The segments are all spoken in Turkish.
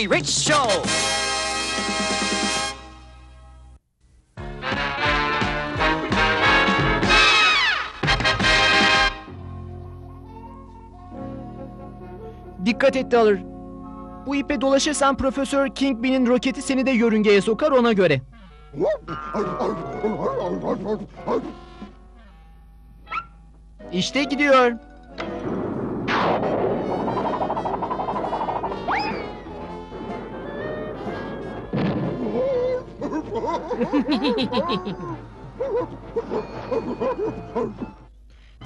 Richie Rich Show. Dikkat et Dollar. Bu ipe dolaşırsan Profesör Kingpin'in roketi seni de yörüngeye sokar ona göre. İşte gidiyor.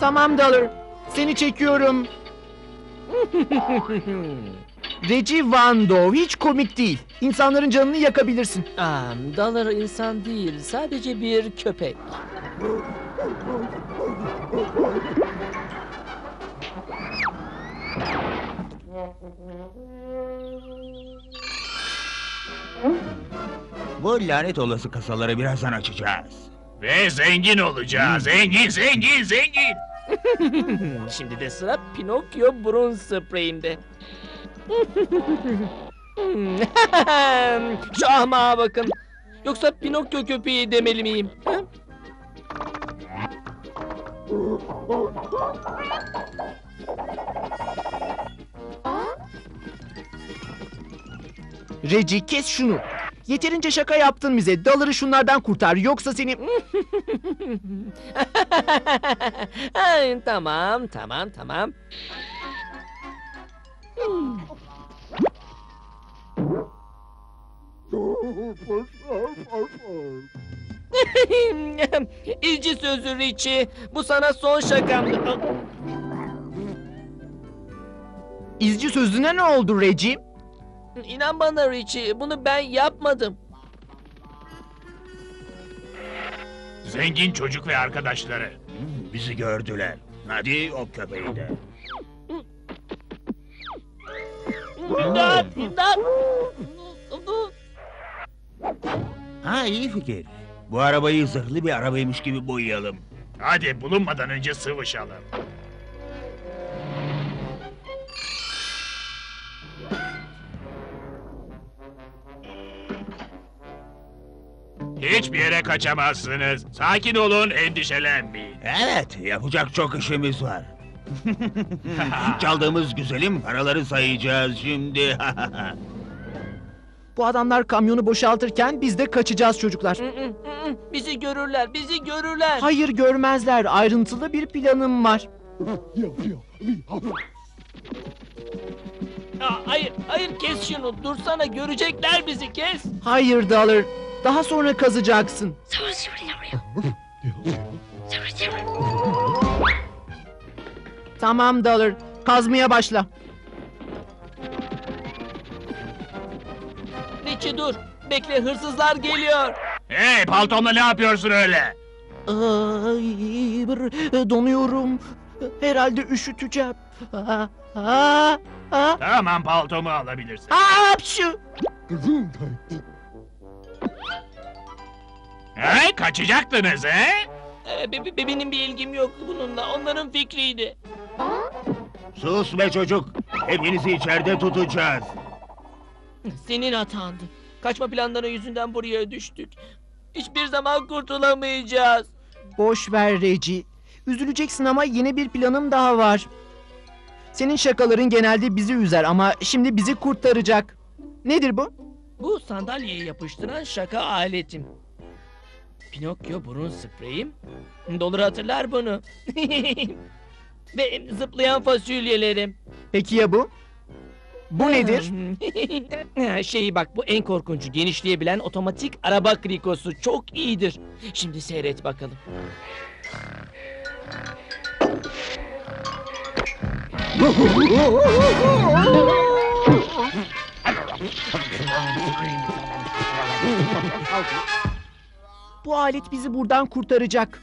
Tamam Dollar. Seni çekiyorum. Reggie Vando hiç komik değil. İnsanların canını yakabilirsin. Aa, Dollar insan değil, sadece bir köpek. Bu lanet olası kasaları birazdan açacağız. Ve zengin olacağız. Zengin, zengin, zengin. Şimdi de sıra Pinokyo burun spreyinde. Şu ahmağa bakın. Yoksa Pinokyo köpeği demeli miyim? ha? Reggie kes şunu. Yeterince şaka yaptın bize. Dollar'ı şunlardan kurtar. Yoksa seni... Ay, tamam, tamam, tamam. Hmm. İlci sözü Richie. Bu sana son şakamdı. İzci sözüne ne oldu Reggie? İnan bana Richie, bunu ben yapmadım. Zengin çocuk ve arkadaşları. Hmm, Bizi gördüler. Hadi o köpeği de. İmdat, imdat. Ha iyi fikir. Bu arabayı zırhlı bir arabaymış gibi boyayalım. Hadi bulunmadan önce sıvışalım. Hiçbir yere kaçamazsınız. Sakin olun, endişelenmeyin. Evet, yapacak çok işimiz var. Çaldığımız güzelim paraları sayacağız şimdi. Bu adamlar kamyonu boşaltırken biz de kaçacağız çocuklar. Bizi görürler, bizi görürler. Hayır görmezler. Ayrıntılı bir planım var. Aa, hayır, hayır kes şunu. Dursana görecekler bizi kes. Hayır Dollar. Daha sonra kazacaksın. Tamam Dollar. Kazmaya başla. Richie dur. Bekle hırsızlar geliyor. Hey, paltomla ne yapıyorsun öyle? Ay, bir- donuyorum. Herhalde üşüteceğim. Aa, aa, aa, Tamam, paltomu alabilirsin. hapşu. He, kaçacaktınız he? Ee, be- be- benim bir ilgim yok bununla. Onların fikriydi. Sus be çocuk. Hepinizi içeride tutacağız. Senin hatandı. Kaçma planları yüzünden buraya düştük. Hiçbir zaman kurtulamayacağız. Boş ver Reggie. Üzüleceksin ama yeni bir planım daha var. Senin şakaların genelde bizi üzer ama şimdi bizi kurtaracak. Nedir bu? Bu sandalyeye yapıştıran şaka aletim. Pinokyo burun spreyim. Dolur hatırlar bunu. Ve zıplayan fasulyelerim. Peki ya bu? Bu nedir? Şeyi bak bu en korkuncu genişleyebilen otomatik araba krikosu çok iyidir. Şimdi seyret bakalım. Bu alet bizi buradan kurtaracak.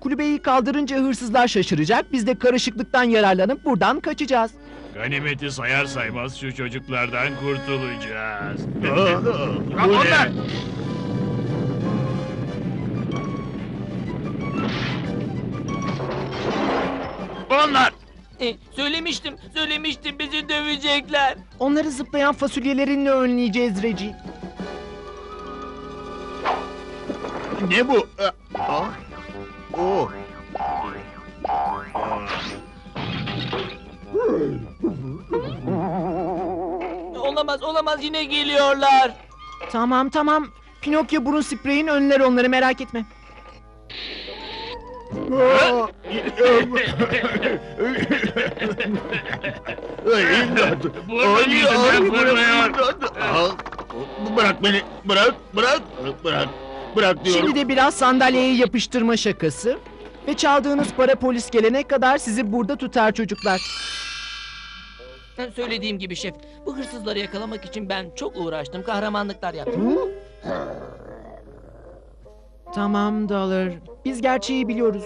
Kulübeyi kaldırınca hırsızlar şaşıracak. Biz de karışıklıktan yararlanıp buradan kaçacağız. Ganimeti sayar saymaz şu çocuklardan kurtulacağız. Onlar! Onlar! E, söylemiştim, söylemiştim bizi dövecekler. Onları zıplayan fasulyelerinle önleyeceğiz Reci. Ne bu? Ah. Oh. Olamaz, olamaz yine geliyorlar. Tamam tamam. Pinokyo burun spreyin önler onları merak etme. Ay, imdat! Ay, yüzünden ay, vurmuyor. imdat! Ah, Bırak beni! Bırak! Bırak! Bırak! Bırak diyorum. Şimdi de biraz sandalyeye yapıştırma şakası. Ve çaldığınız para polis gelene kadar sizi burada tutar çocuklar. Ha, Söylediğim gibi şef, bu hırsızları yakalamak için ben çok uğraştım, kahramanlıklar yaptım. Tamam Dollar. Biz gerçeği biliyoruz.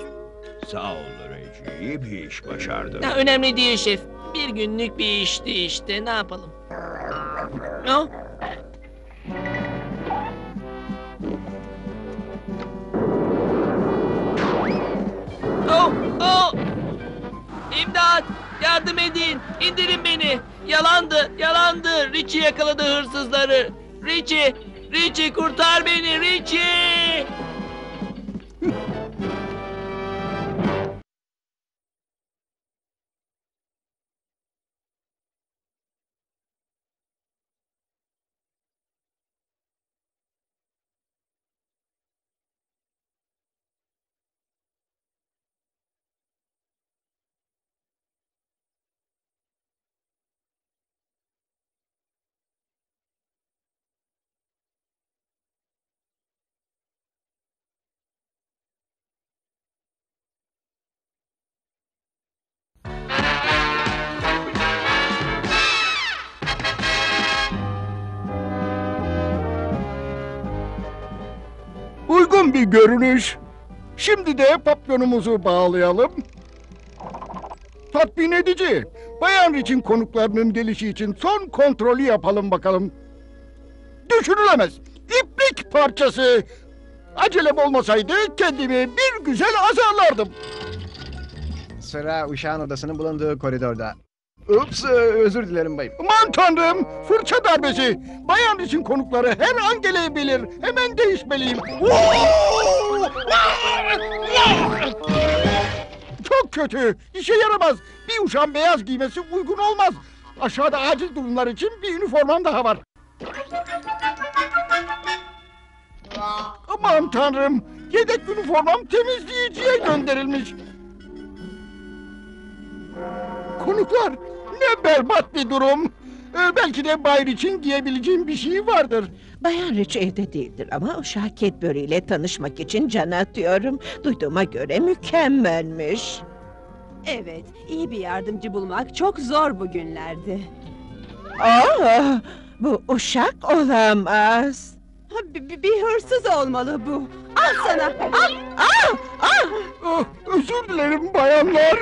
Sağ ol Reggie. İyi bir iş başardın. Ha, önemli değil şef. Bir günlük bir işti işte, ne yapalım? Ha? Oh, oh! İmdat! Yardım edin! İndirin beni! Yalandı, yalandı! Richie yakaladı hırsızları! Richie! Richie kurtar beni! Richie! Bir görünüş. Şimdi de papyonumuzu bağlayalım. Tatmin edici. Bayan için konuklarının gelişi için son kontrolü yapalım bakalım. Düşünülemez. İplik parçası. Acelem olmasaydı kendimi bir güzel azarlardım. Sıra uşağın odasının bulunduğu koridorda. Ups, e, özür dilerim bayım. Aman tanrım fırça darbesi. Bayan için konukları her an gelebilir. Hemen değişmeliyim. Çok kötü. İşe yaramaz. Bir uşağın beyaz giymesi uygun olmaz. Aşağıda acil durumlar için bir üniformam daha var. Aman tanrım. Yedek üniformam temizleyiciye gönderilmiş. Konuklar ne berbat bir durum. Ee, belki de Bayr için giyebileceğim bir şey vardır. Bayan Rich evde değildir ama o şaket böreğiyle tanışmak için can atıyorum. Duyduğuma göre mükemmelmiş. Evet, iyi bir yardımcı bulmak çok zor bugünlerde. Aa, bu uşak olamaz. Ha, bi- bi- bir hırsız olmalı bu. Al sana, al. Ah, özür dilerim bayanlar.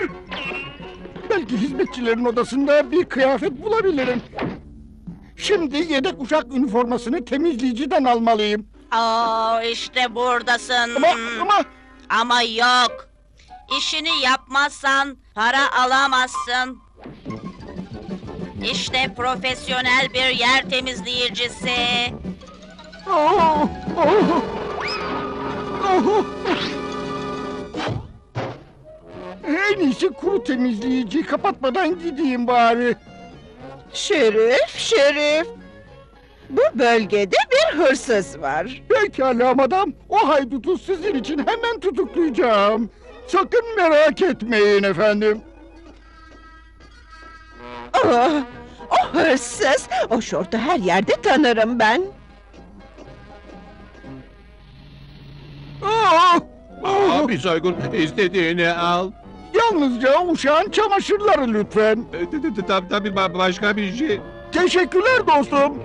Belki hizmetçilerin odasında bir kıyafet bulabilirim. Şimdi yedek uçak üniformasını temizleyiciden almalıyım. Aa işte buradasın. Ama ama Ama yok. İşini yapmazsan para alamazsın. İşte profesyonel bir yer temizleyicisi. Ah, ah, ah. En iyisi kuru temizleyici kapatmadan gideyim bari. Şerif, Şerif. Bu bölgede bir hırsız var. Pekala madam. O haydutu sizin için hemen tutuklayacağım. Sakın merak etmeyin efendim. Oh, o hırsız. O şortu her yerde tanırım ben. Ah, ah. Abi soygun istediğini al. Yalnızca uşağın çamaşırları lütfen. E, Tabii tabii ba- başka bir şey. Teşekkürler dostum.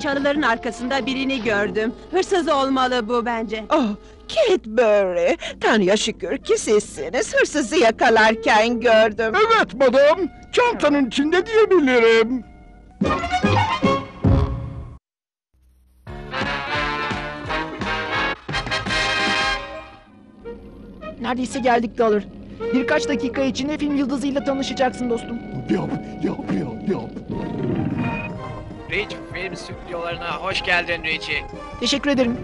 Çalıların arkasında birini gördüm. Hırsız olmalı bu bence. Oh, Cadbury. Tanrı'ya şükür ki sizsiniz. Hırsızı yakalarken gördüm. Evet madam. Çantanın içinde diyebilirim. Neredeyse geldik Dollar. Birkaç dakika içinde film yıldızıyla tanışacaksın dostum. Yap, yap, yap, yap. Rich Film Stüdyolarına hoş geldin Richie. Teşekkür ederim.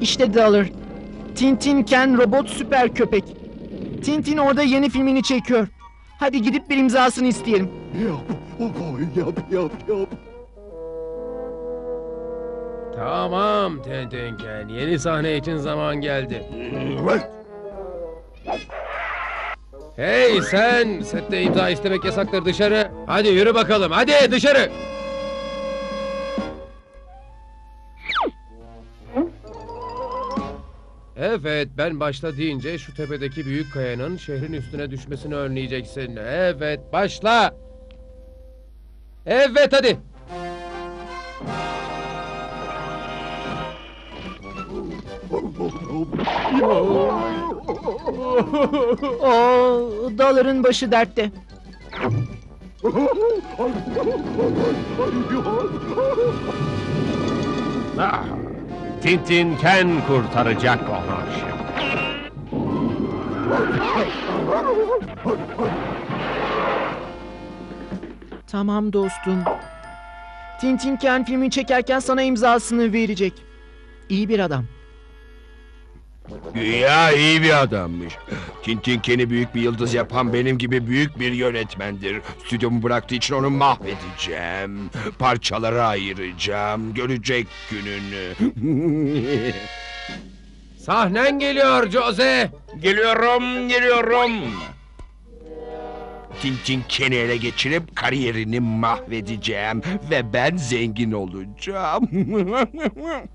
İşte Dollar. Tintin Ken robot süper köpek. Tintin orada yeni filmini çekiyor. Hadi gidip bir imzasını isteyelim. Yap, yap, yap, yap. Tamam Tentenken. Yeni sahne için zaman geldi. Hey sen! Sette imza istemek yasaktır dışarı. Hadi yürü bakalım. Hadi dışarı. Evet ben başla deyince şu tepedeki büyük kayanın şehrin üstüne düşmesini önleyeceksin. Evet başla. Evet hadi. Oo, Dollar'ın başı dertte. Ah, Tintin Ken kurtaracak onu şimdi. Tamam dostum. Tintin Ken filmi çekerken sana imzasını verecek. İyi bir adam. Güya iyi bir adammış. Tintin Ken'i büyük bir yıldız yapan benim gibi büyük bir yönetmendir. Stüdyomu bıraktığı için onu mahvedeceğim. Parçalara ayıracağım. Görecek gününü. Sahnen geliyor Jose. Geliyorum, geliyorum. Tintin Ken'i ele geçirip kariyerini mahvedeceğim. Ve ben zengin olacağım.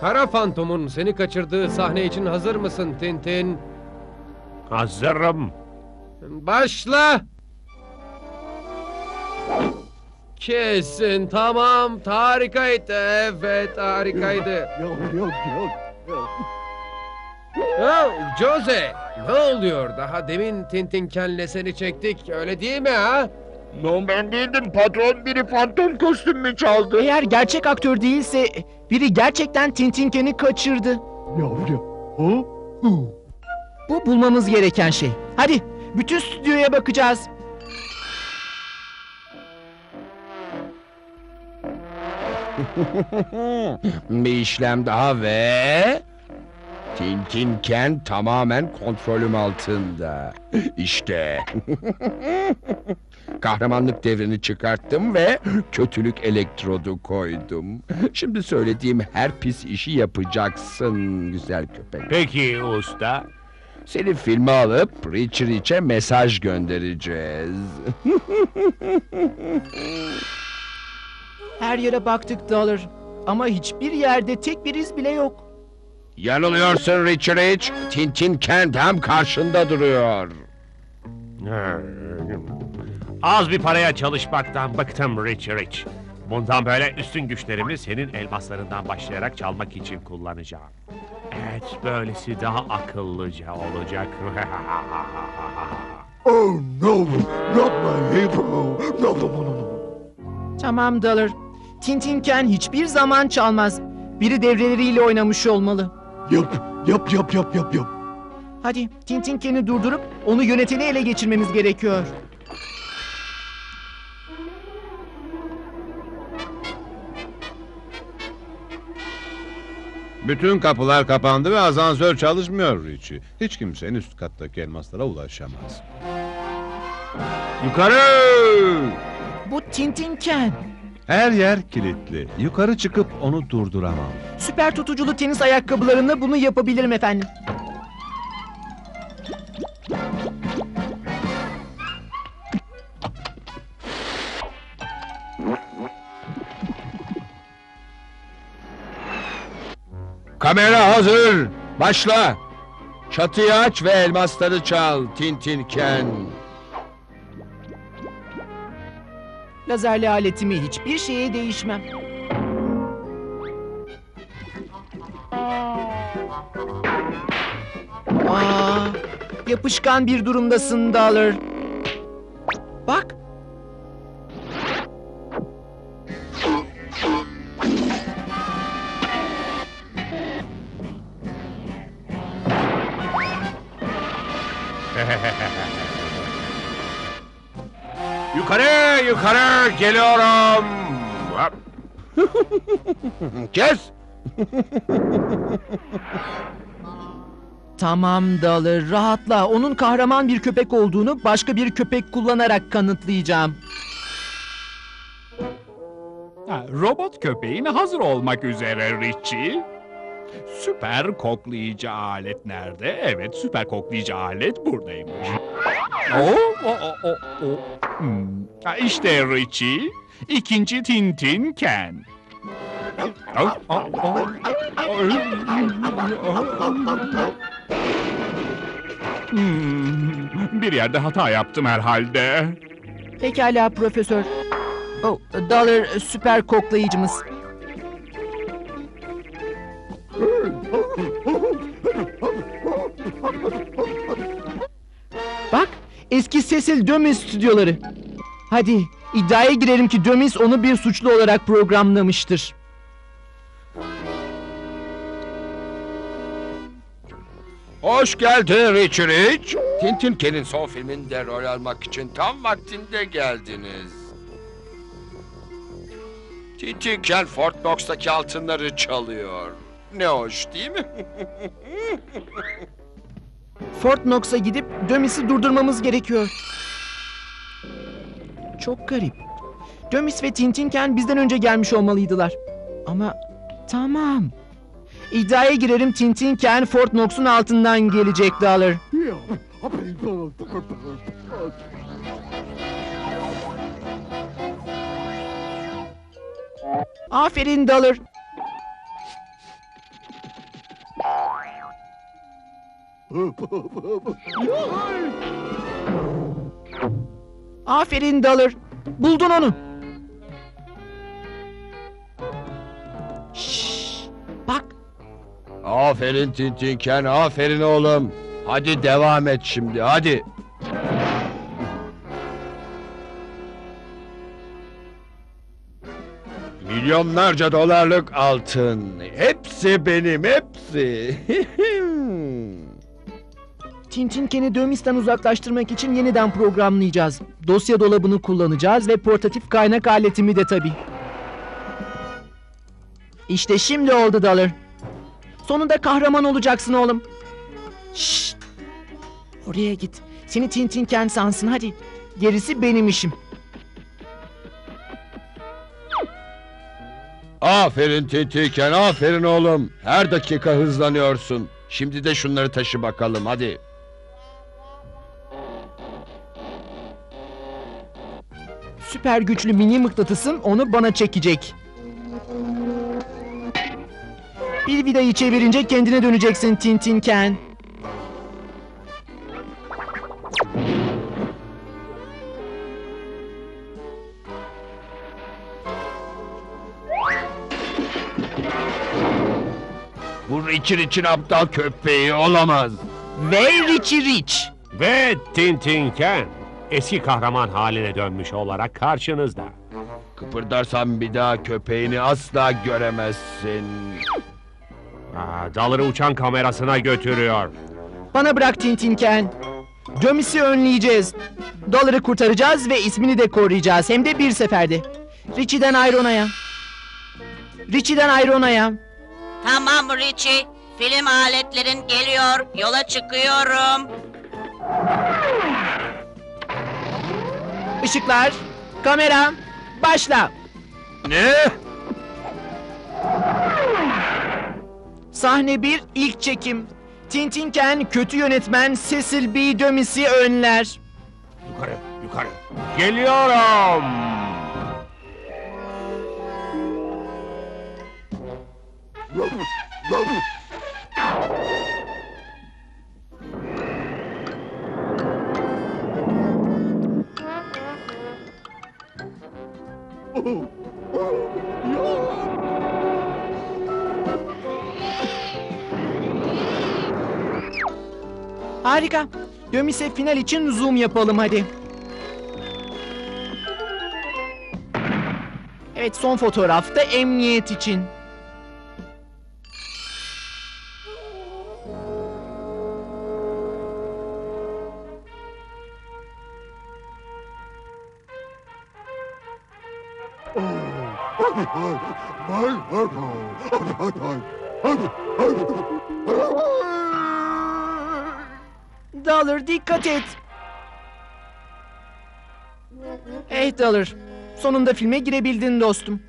Kara Fantom'un seni kaçırdığı sahne için hazır mısın Tintin? Hazırım. Başla. Kesin tamam harikaydı evet harikaydı. Yap, yap, yap. Oh, Jose ne oluyor daha demin Tintin Ken'le seni çektik öyle değil mi ha? No ben değildim patron biri fantom kostümümü çaldı. Eğer gerçek aktör değilse biri gerçekten Tintin Ken'i kaçırdı. Yap. Ha? Hı. Bu bulmamız gereken şey. Hadi bütün stüdyoya bakacağız. bir işlem daha ve... Tintin Ken tamamen kontrolüm altında. İşte. Kahramanlık devrini çıkarttım ve kötülük elektrodu koydum. Şimdi söylediğim her pis işi yapacaksın güzel köpek. Peki usta. Seni filme alıp Rich Rich'e mesaj göndereceğiz. Her yere baktık Dollar. Ama hiçbir yerde tek bir iz bile yok. Yanılıyorsun Rich Rich. Tintin Ken tam karşında duruyor. Az bir paraya çalışmaktan bıktım Rich Rich. Bundan böyle üstün güçlerimi senin elmaslarından başlayarak çalmak için kullanacağım. Evet, böylesi daha akıllıca olacak. Oh no, not my hero. No, no, no, no. Tamam Dollar. Tintin Ken hiçbir zaman çalmaz. Biri devreleriyle oynamış olmalı. Yap, yap, yap, yap, yap, yap. Hadi Tintin Ken'i durdurup onu yöneteni ele geçirmemiz gerekiyor. Bütün kapılar kapandı ve asansör çalışmıyor Richie. Hiç kimsenin üst kattaki elmaslara ulaşamaz. Yukarı! Bu Tintin Ken. Her yer kilitli. Yukarı çıkıp onu durduramam. Süper tutuculu tenis ayakkabılarımla bunu yapabilirim efendim. Kamera hazır. Başla. Çatıyı aç ve elmasları çal Tintin Ken. Lazerli aletimi hiçbir şeye değişmem. Aa, yapışkan bir durumdasın Dollar. Yukarı yukarı geliyorum. Hop. Kes. Tamam Dollar, rahatla. Onun kahraman bir köpek olduğunu başka bir köpek kullanarak kanıtlayacağım. Ha, robot köpeğin hazır olmak üzere Richie. Süper koklayıcı alet nerede? Evet, süper koklayıcı alet buradaymış. O, o, o, o, o. Hmm. Ha, işte Richie, ikinci Tintin Ken. Oh, oh, oh. Hmm, bir yerde hata yaptım herhalde. Pekala profesör. Oh, Dollar süper koklayıcımız. Eski Cecil Dömis stüdyoları. Hadi, iddiaya girerim ki Dömis onu bir suçlu olarak programlamıştır. Hoş geldin Richie Rich. Tintin Ken'in son filminde rol almak için tam vaktinde geldiniz. Tintin Ken Fort Knox'taki altınları çalıyor. Ne hoş değil mi? Fort Knox'a gidip Dömis'i durdurmamız gerekiyor. Çok garip. Dömis ve Tintinken bizden önce gelmiş olmalıydılar. Ama tamam. İddiaya girerim Tintinken Fort Knox'un altından gelecek Dollar. Aferin Dollar. Aferin Dollar. Buldun onu. Şşş, bak Aferin Tintin Ken, aferin oğlum. Hadi devam et şimdi, hadi. Milyonlarca dolarlık altın. Hepsi benim, hepsi. Tintinken'i Dömis'ten uzaklaştırmak için yeniden programlayacağız. Dosya dolabını kullanacağız ve portatif kaynak aletimi de tabii. İşte şimdi oldu Dollar. Sonunda kahraman olacaksın oğlum. Şşt. Oraya git. Seni Tintinken sansın hadi. Gerisi benim işim. aferin Tintin Ken, aferin oğlum. Her dakika hızlanıyorsun. Şimdi de şunları taşı bakalım, hadi. Süper güçlü mini mıknatısım onu bana çekecek. Bir vidayı çevirince kendine döneceksin Tintinken. Bu Richard için aptal köpeği olamaz. Ve Richie Rich. Ve Tintin Ken, eski kahraman haline dönmüş olarak karşınızda. Kıpırdarsan bir daha köpeğini asla göremezsin. Aa, Dalır'ı uçan kamerasına götürüyor. Bana bırak Tintinken. Dömis'i önleyeceğiz. Dollar'ı kurtaracağız ve ismini de koruyacağız. Hem de bir seferde. Richie'den Irona'ya. Richie'den Irona'ya. Tamam Richie. Film aletlerin geliyor. Yola çıkıyorum. Işıklar, kamera, başla. Ne? Sahne 1 ilk çekim. Tintinken kötü yönetmen Cecil B. Dömis'i önler. Yukarı, yukarı. Geliyorum. Harika. Dömise final için zoom yapalım hadi. Evet son fotoğrafta emniyet için. Dollar dikkat et. Hey Dollar. Sonunda filme girebildin dostum.